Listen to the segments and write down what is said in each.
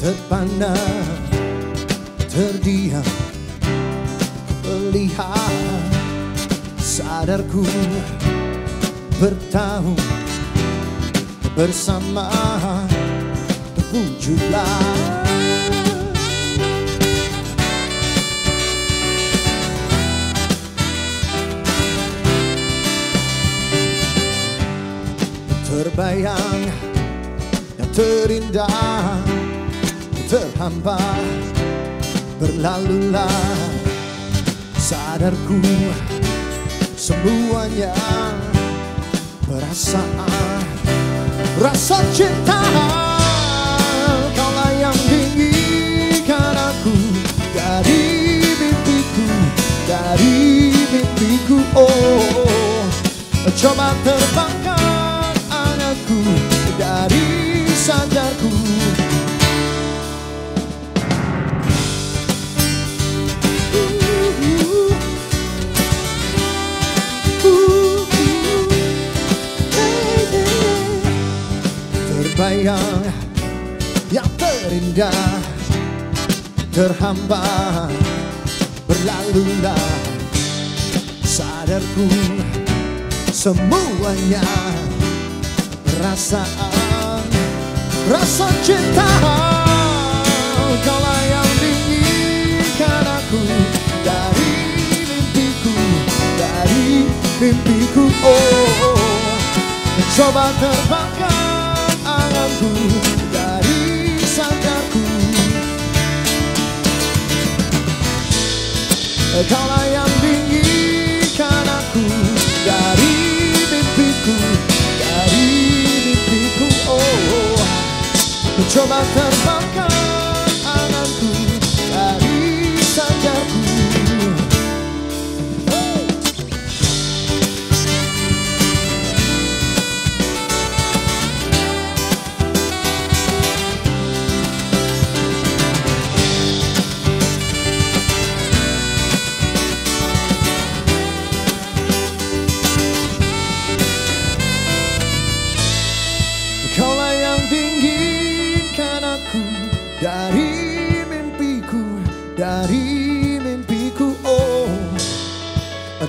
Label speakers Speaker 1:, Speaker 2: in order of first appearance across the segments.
Speaker 1: terpandang terdiam melihat sadarku bertahun bersama terwujudlah. Terbayang yang terindah terhambat berlalulah sadarku semuanya perasaan. Rasa cinta kaulah yang tinggikan aku dari mimpiku dari mimpiku. Oh coba terbangkan anganku terbayang yang terindah terhambat berlalulah. Sadarku semuanya perasaan rasa cinta. Kaulah yang dinginkan aku dari mimpiku dari mimpiku. Oh, oh. coba terbangkan anganku dari sadarku kaulah yang dinginkan aku dari mimpiku dari mimpiku. Oh coba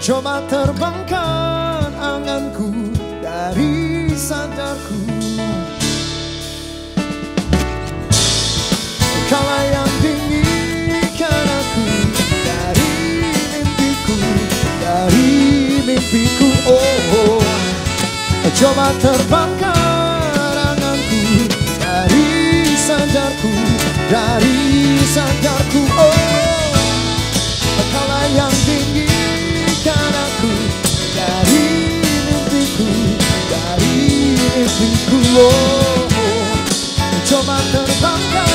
Speaker 1: coba terbangkan anganku dari sadarku. Kaulah yang dinginkan aku dari mimpiku, dari mimpiku. Oh, coba terbangkan anganku dari sadarku, dari sadarku. Oh, 저만 너를 반가